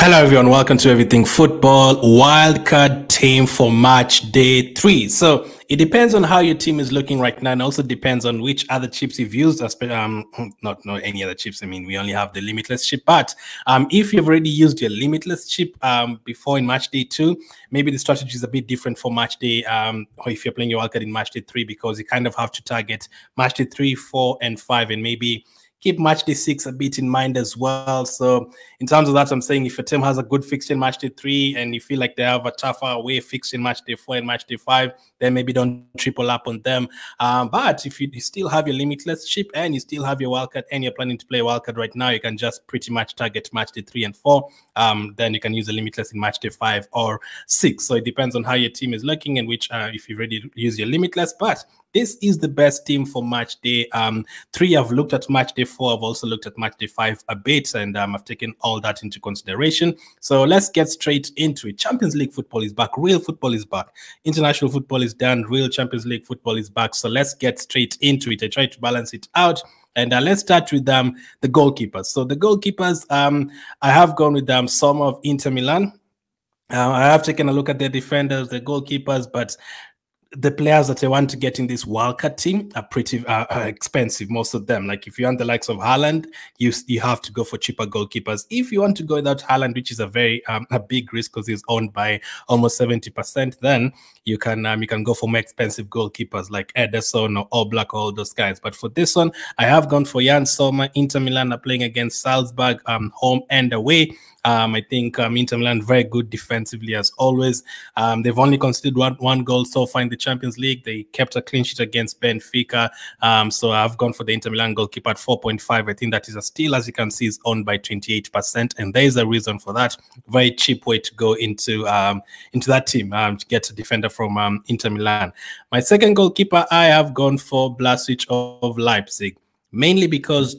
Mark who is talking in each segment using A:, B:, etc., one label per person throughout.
A: Hello, everyone. Welcome to Everything Football Wildcard Team for Match Day 3. So it depends on how your team is looking right now, and also depends on which other chips you've used. Um, not not any other chips. I mean, we only have the Limitless chip. But um, if you've already used your Limitless chip um, before in Match Day 2, maybe the strategy is a bit different for Match Day, um, or if you're playing your wildcard in Match Day 3, because you kind of have to target Match Day 3, 4, and 5, and maybe keep match day six a bit in mind as well. So in terms of that, I'm saying if your team has a good fixture in match day three and you feel like they have a tougher away fixture in match day four and match day five, then maybe don't triple up on them. Um, but if you, still have your limitless chip and you still have your wildcard and you're planning to play wildcard right now, you can just pretty much target match day three and four. Um, then you can use the limitless in match day five or six. So it depends on how your team is looking and which uh, if you've already use your limitless. But this is the best team for match day um, three. I've looked at match day four. I've also looked at match day five a bit, and um, I've taken all that into consideration. So let's get straight into it. Champions League football is back. Real football is back. International football is done. Real Champions League football is back. So let's get straight into it. I try to balance it out. And uh, let's start with um, the goalkeepers. So the goalkeepers, um, I have gone with um, some of Inter Milan. Uh, I have taken a look at their defenders, the goalkeepers, but the players that they want to get in this wildcard team are pretty uh, are expensive. Most of them, like if you want the likes of Haaland, you you have to go for cheaper goalkeepers. If you want to go without Haaland, which is a very um, a big risk because he's owned by almost seventy percent, then you can um, you can go for more expensive goalkeepers like Ederson or Oblak, all those guys. But for this one, I have gone for Yann Sommer. Inter Milan are playing against Salzburg, um, home and away. Um, I think um, Inter Milan very good defensively as always. Um, they've only conceded one, one goal so far in the Champions League. They kept a clean sheet against Benfica. Um, so I've gone for the Inter Milan goalkeeper at 4.5. I think that is a steal, as you can see, is owned by 28%, and there is a reason for that. Very cheap way to go into um, into that team um, to get a defender from um, Inter Milan. My second goalkeeper, I have gone for Blaswich of Leipzig, mainly because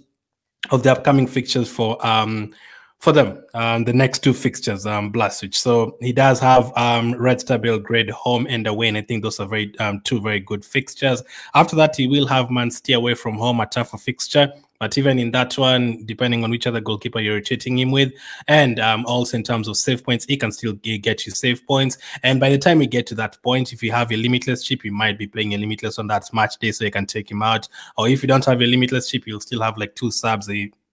A: of the upcoming fixtures for um, for them, um, the next two fixtures, um, Blaswich. So he does have um, Red Star Belgrade home and away, and I think those are very um, two very good fixtures. After that, he will have Man City away from home, a tougher fixture. But even in that one, depending on which other goalkeeper you're rotating him with, and um, also in terms of save points, he can still get you save points. And by the time you get to that point, if you have a limitless chip, you might be playing a limitless on that match day, so you can take him out. Or if you don't have a limitless chip, you'll still have like two subs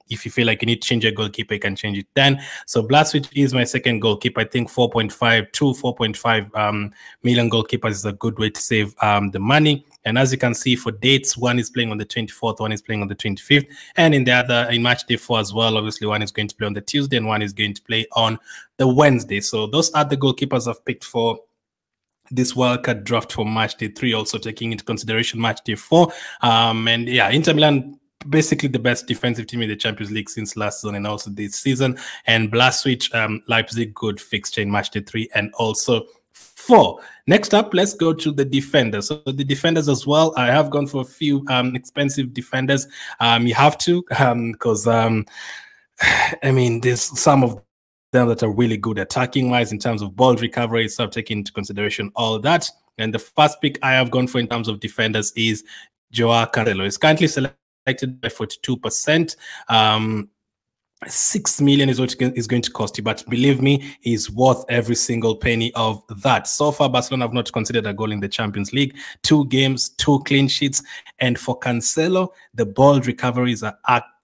A: if you feel like you need to change your goalkeeper, you can change it then. So Blaswich is my second goalkeeper. I think 4.5 to 4.5 um, million goalkeepers is a good way to save um, the money. And as you can see, for dates, one is playing on the 24th, one is playing on the 25th. And in the other, in match day four as well, obviously one is going to play on the Tuesday and one is going to play on the Wednesday. So those are the goalkeepers I've picked for this wildcard draft for match day three, also taking into consideration match day four. Um, and yeah, Inter Milan basically the best defensive team in the Champions League since last season and also this season. And Blaswich, um, Leipzig, good fixture in match day three and also four. Next up, let's go to the defenders. So the defenders as well. I have gone for a few um, expensive defenders. Um, you have to because um, um, I mean, there's some of them that are really good attacking wise in terms of ball recovery. So I've taken into consideration all that. And the first pick I have gone for in terms of defenders is Joao Cancelo. He's currently selected selected by 42%. Um, six million is what is going to cost you, but believe me, he's worth every single penny of that. So far, Barcelona have not considered a goal in the Champions League. Two games, two clean sheets, and for Cancelo, the ball recoveries are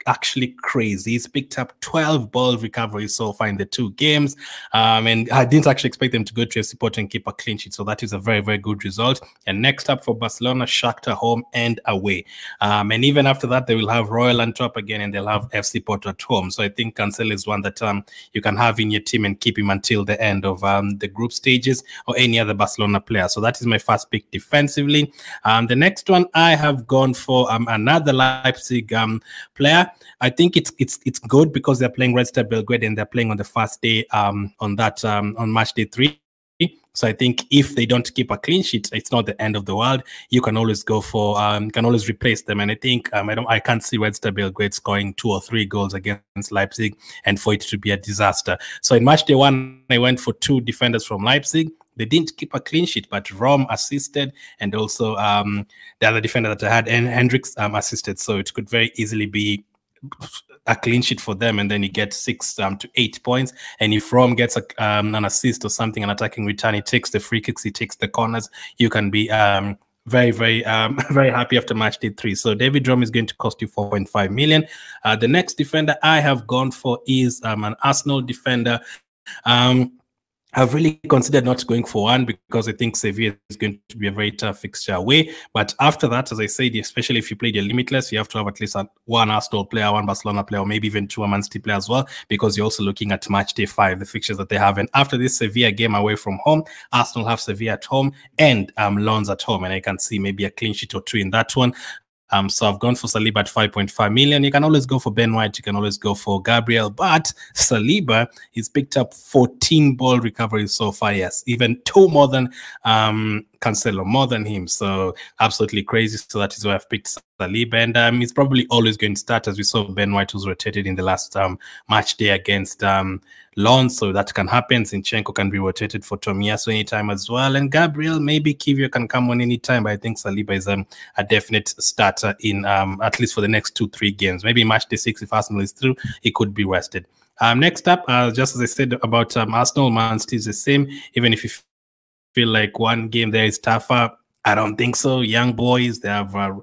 A: actually crazy. He's picked up 12 ball recoveries so far in the two games. Um, and I didn't actually expect them to go to a support and keep a clean sheet. So that is a very, very good result. And next up for Barcelona, Shakhtar home and away. Um, and even after that, they will have Royal Antwerp again and they'll have FC Porto at home. So I think Cancelo is one that um, you can have in your team and keep him until the end of um, the group stages or any other Barcelona player. So that is my first pick defensively. Um, the next one, I have gone for um, another Leipzig um, player. I think it's it's it's good because they're playing Red Star Belgrade and they're playing on the first day um, on that um, on match day three. So I think if they don't keep a clean sheet, it's not the end of the world. You can always go for, um, can always replace them. And I think um, I don't, I can't see Red Star Belgrade scoring two or three goals against Leipzig, and for it to be a disaster. So in match day one, I went for two defenders from Leipzig. They didn't keep a clean sheet, but Raum assisted, and also um, the other defender that I had, and Henrichs um, assisted. So it could very easily be a clean sheet for them, and then you get six um, to eight points. And if Raum gets a, um, an assist or something, an attacking return, he takes the free kicks, he takes the corners, you can be um, very, very, um, very happy after match day three. So David Raum is going to cost you 4.5 million. Uh, the next defender I have gone for is um, an Arsenal defender. Um, I've really considered not going for one because I think Sevilla is going to be a very tough fixture away. But after that, as I said, especially if you play the limitless, you have to have at least one Arsenal player, one Barcelona player, or maybe even two Man City players as well, because you're also looking at match day five, the fixtures that they have. And after this Sevilla game away from home, Arsenal have Sevilla at home and um, Lens at home. And I can see maybe a clean sheet or two in that one. Um, so I've gone for Saliba at 5.5 million. You can always go for Ben White. You can always go for Gabriel. But Saliba, he's picked up 14 ball recoveries so far. Yes, even two more than um, Cancelo, more than him. So absolutely crazy. So that is why I've picked Saliba. And um, he's probably always going to start as we saw Ben White was rotated in the last um, match day against um, Lens. So that can happen. Zinchenko can be rotated for Tomiyasu anytime as well. And Gabriel, maybe Kiwior can come on anytime. But I think Saliba is um, a definite starter in um, at least for the next two, three games. Maybe match day six, if Arsenal is through, he could be rested. Um, next up, uh, just as I said about um, Arsenal, Man City is the same. Even if you feel like one game there is tougher, I don't think so. Young boys, they have uh,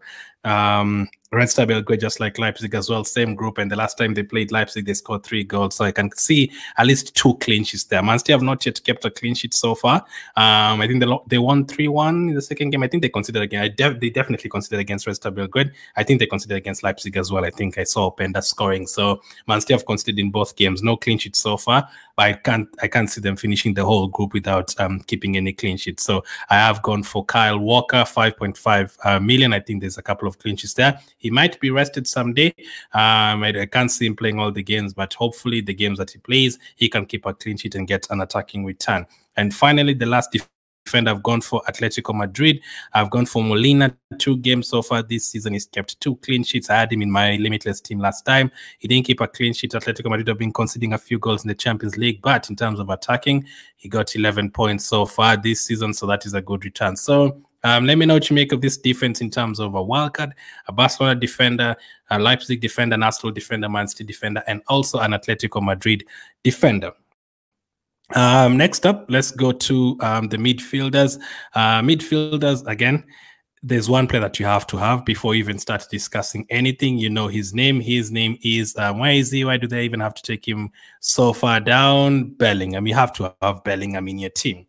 A: um, Red Star Belgrade, just like Leipzig as well, same group. And the last time they played Leipzig, they scored three goals. So I can see at least two clean sheets there. Man City have not yet kept a clean sheet so far. Um, I think they, they won 3 1 in the second game. I think they considered again. They definitely considered against Red Star Belgrade. I think they considered against Leipzig as well. I think I saw Openda scoring. So Man City have considered in both games. No clean sheet so far. But I can't I can't see them finishing the whole group without um, keeping any clean sheets. So I have gone for Kyle Walker, 5.5 uh, million. I think there's a couple of clean sheets there. He might be rested someday. Um, I, I, can't see him playing all the games, but hopefully the games that he plays, he can keep a clean sheet and get an attacking return. And finally, the last defender I've gone for Atletico Madrid. I've gone for Molina. Two games so far this season. He's kept two clean sheets. I had him in my limitless team last time. He didn't keep a clean sheet. Atletico Madrid have been conceding a few goals in the Champions League, but in terms of attacking, he got 11 points so far this season. So that is a good return. So um, let me know what you make of this defense in terms of a wildcard, a Barcelona defender, a Leipzig defender, an Arsenal defender, Man City defender, and also an Atletico Madrid defender. Um, next up, let's go to um, the midfielders. Uh, midfielders, again, there's one player that you have to have before you even start discussing anything. You know his name. His name is um, why is he? Why do they even have to take him so far down? Bellingham. You have to have Bellingham in your team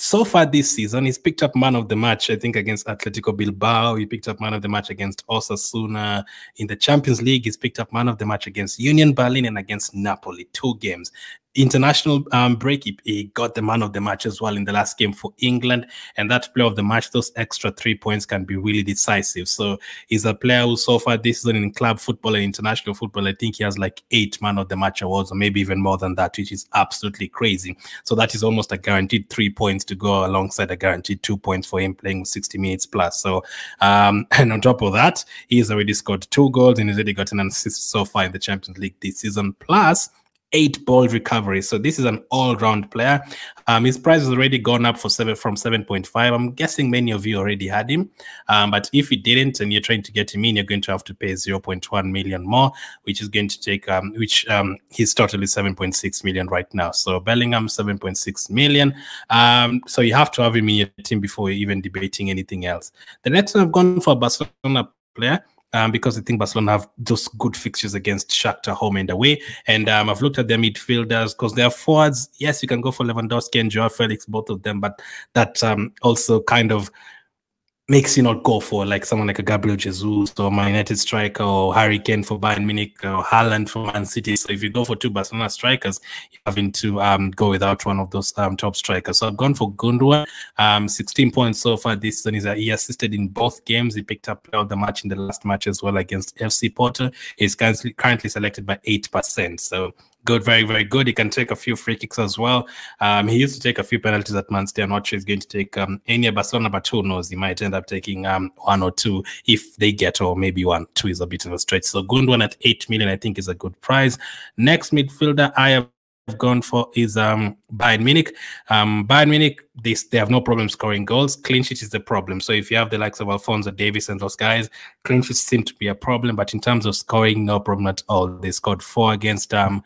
A: so far this season, he's picked up man of the match, I think, against Atletico Bilbao. He picked up man of the match against Osasuna. In the Champions League, he's picked up man of the match against Union Berlin and against Napoli, two games international um, break, he, he, got the man of the match as well in the last game for England. And that player of the match, those extra three points can be really decisive. So he's a player who so far this season in club football and international football, I think he has like eight man of the match awards or maybe even more than that, which is absolutely crazy. So that is almost a guaranteed three points to go alongside a guaranteed two points for him playing 60 minutes plus. So, um, and on top of that, he's already scored two goals and he's already gotten an assist so far in the Champions League this season. Plus, eight ball recovery. So this is an all-round player. Um, his price has already gone up for seven from 7.5. I'm guessing many of you already had him. Um, but if you didn't and you're trying to get him in, you're going to have to pay 0.1 million more, which is going to take um, which um he's totally 7.6 million right now. So Bellingham 7.6 million. Um, so you have to have him in your team before you're even debating anything else. The next one I've gone for Barcelona player um, because I think Barcelona have those good fixtures against Shakhtar home and away. And um, I've looked at their midfielders because their forwards, yes, you can go for Lewandowski and Joao Felix, both of them, but that um, also kind of makes you not go for like someone like a Gabriel Jesus or Man United striker or Harry Kane for Bayern Munich or Haaland for Man City. So if you go for two Barcelona strikers, you're having to um, go without one of those um, top strikers. So I've gone for Gundogan, um, 16 points so far this season. Uh, he assisted in both games. He picked up the match in the last match as well against FC Porto. He's currently selected by 8%. So good, very, very good. He can take a few free kicks as well. Um, he used to take a few penalties at Man City. I'm not sure he's going to take um, any at Barcelona, but who knows? He might end up taking um, one or two if they get, or maybe one. Two is a bit of a stretch. So Gundogan at 8 million, I think, is a good price. Next midfielder, I have gone for is um Bayern Munich. Um, Bayern Munich, they, they have no problem scoring goals. Clean sheet is the problem. So if you have the likes of Alphonso Davies and those guys, clean sheets seem to be a problem. But in terms of scoring, no problem at all. They scored four against um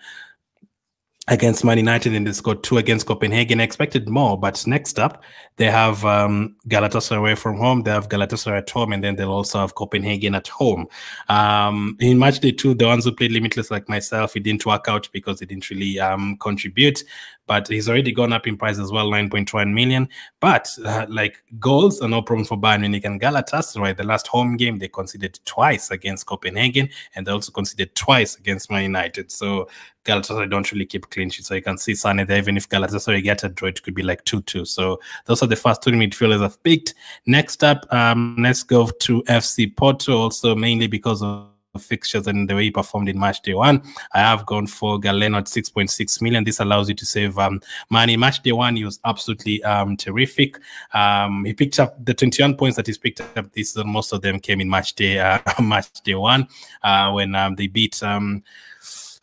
A: against Man United and they scored two against Copenhagen. I expected more, but next up they have um, Galatasaray away from home. They have Galatasaray at home, and then they'll also have Copenhagen at home. Um, in match day two, the ones who played limitless like myself, it didn't work out because they didn't really um, contribute but he's already gone up in price as well, 9.1 million. But uh, like goals are no problem for Bayern Munich and Galatasaray. Right the last home game they conceded twice against Copenhagen, and they also conceded twice against Man United. So Galatasaray don't really keep clean sheets. So you can see Sané there, even if Galatasaray get a draw, it could be like 2-2. So those are the first two midfielders I've picked. Next up, um, let's go to FC Porto, also mainly because of fixtures and the way he performed in match day one. I have gone for Galeno at 6.6 million. This allows you to save um, money. Match day one, he was absolutely um, terrific. Um, he picked up the 21 points that he's picked up this season. Most of them came in match day uh, match day one uh, when um, they beat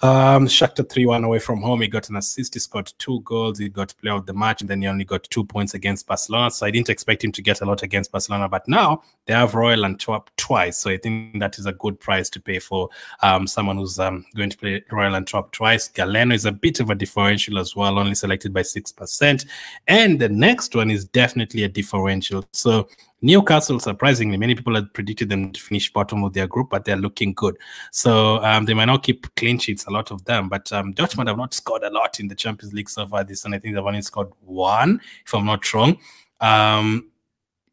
A: um, Shakhtar 3 1 away from home. He got an assist. He scored two goals. He got player of the match, and then he only got two points against Barcelona. So I didn't expect him to get a lot against Barcelona. But now they have Royal Antwerp twice. So I think that is a good price to pay for um, someone who's um, going to play Royal Antwerp twice. Galeno is a bit of a differential as well, only selected by 6%. And the next one is definitely a differential. So Newcastle, surprisingly, many people had predicted them to finish bottom of their group, but they're looking good. So um, they might not keep clean sheets, a lot of them, but um, Dortmund have not scored a lot in the Champions League so far this, and I think they've only scored one, if I'm not wrong. Um,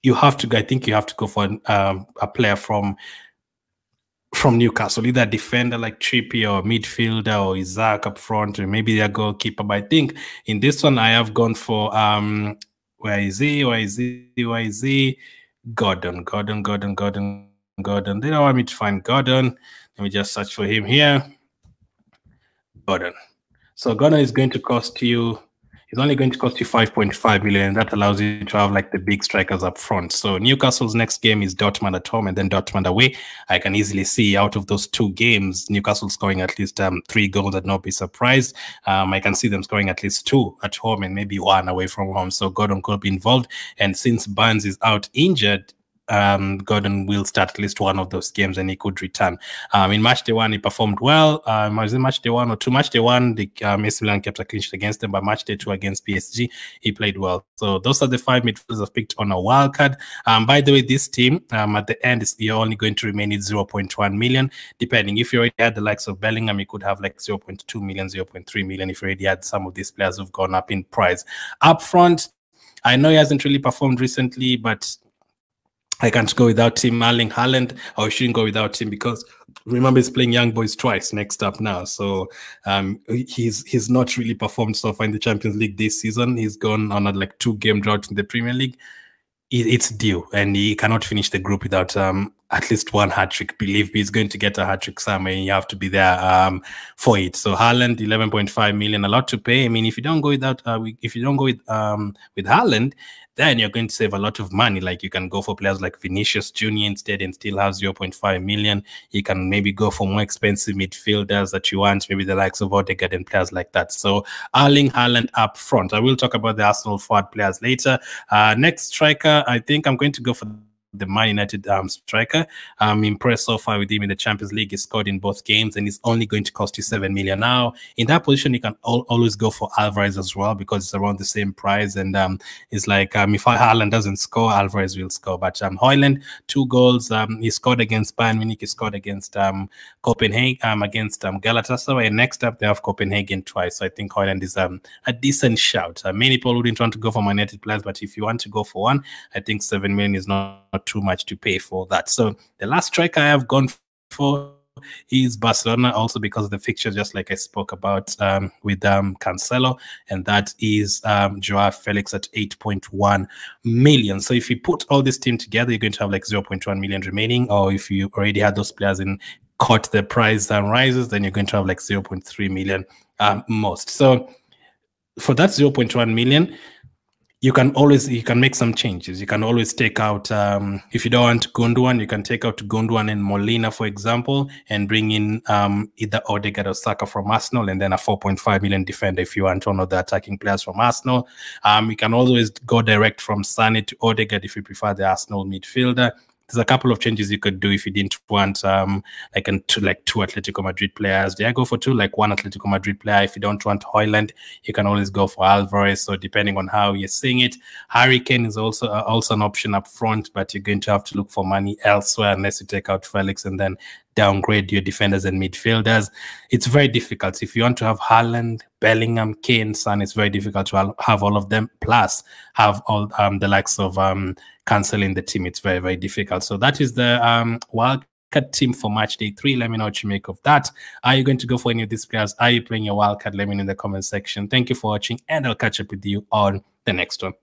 A: you have to, I think you have to go for um, a player from from Newcastle, either defender like Trippier or midfielder or Isak up front, or maybe their goalkeeper. But I think in this one, I have gone for um, where is he? Where is he? Where is he? Gordon, Gordon, Gordon, Gordon, Gordon. They don't want me to find Gordon. Let me just search for him here. Gordon. So Gordon is going to cost you it's only going to cost you 5.5 million. That allows you to have like the big strikers up front. So Newcastle's next game is Dortmund at home and then Dortmund away. I can easily see out of those two games, Newcastle scoring at least um, three goals. I'd not be surprised. Um, I can see them scoring at least two at home and maybe one away from home. So Gordon could be involved. And since Barnes is out injured, um, Gordon will start at least one of those games and he could return. Um, in match day one, he performed well. Um, was it match day one or two? Match day one, the um, AC Milan kept a clean sheet against them, but match day two against PSG, he played well. So those are the five midfielders I've picked on a wild card. Um, by the way, this team um, at the end is you're only going to remain at 0.1 million, depending. If you already had the likes of Bellingham, you could have like 0.2 million, 0.3 million. If you already had some of these players who've gone up in price. Up front, I know he hasn't really performed recently, but I can't go without him. Erling Haaland, I shouldn't go without him because remember he's playing young boys twice next up now. So um, he's he's not really performed so far in the Champions League this season. He's gone on a like two game drought in the Premier League. It, it's due, and he cannot finish the group without um, at least one hat trick. Believe me, he's going to get a hat trick somewhere, and you have to be there um, for it. So Haaland, eleven point five million, a lot to pay. I mean, if you don't go without, uh, if you don't go with um, with Haaland, then you're going to save a lot of money. Like you can go for players like Vinicius Junior instead and still have 0.5 million. You can maybe go for more expensive midfielders that you want, maybe the likes of Odegaard and players like that. So Erling Haaland up front. I will talk about the Arsenal forward players later. Uh, next striker, I think I'm going to go for the Man United um, striker. I'm impressed so far with him in the Champions League. He scored in both games and he's only going to cost you 7 million. Now, in that position, you can al always go for Alvarez as well because it's around the same price. And um, it's like um, if Haaland doesn't score, Alvarez will score. But um, Højlund, two goals. Um, he scored against Bayern Munich, he scored against um, Copenhagen, um, against um, Galatasaray. And next up, they have Copenhagen twice. So I think Højlund is um, a decent shout. Uh, many people wouldn't want to go for Man United players, but if you want to go for one, I think 7 million is not too much to pay for that. So the last striker I have gone for is Barcelona, also because of the fixture, just like I spoke about um, with um, Cancelo, and that is um, Joao Felix at 8.1 million. So if you put all this team together, you're going to have like 0.1 million remaining, or if you already had those players in caught the price and rises, then you're going to have like 0.3 million um, most. So for that 0.1 million, you can always you can make some changes. You can always take out um, if you don't want Gundogan, you can take out Gundogan and Molina, for example, and bring in um, either Odegaard or Saka from Arsenal, and then a 4.5 million defender if you want one of the attacking players from Arsenal. Um, you can always go direct from Sane to Odegaard if you prefer the Arsenal midfielder there's a couple of changes you could do if you didn't want um like an two like two Atletico Madrid players. Did I go for two? Like one Atletico Madrid player. If you don't want Højlund, you can always go for Alvarez. So depending on how you're seeing it, Harry Kane is also uh, also an option up front, but you're going to have to look for money elsewhere unless you take out Felix and then downgrade your defenders and midfielders. It's very difficult. If you want to have Haaland, Bellingham, Kane, Son, it's very difficult to have all of them. Plus, have all um, the likes of um, canceling the team. It's very, very difficult. So that is the um, wildcard team for match day three. Let me know what you make of that. Are you going to go for any of these players? Are you playing your wildcard? Let me know in the comment section. Thank you for watching, and I'll catch up with you on the next one.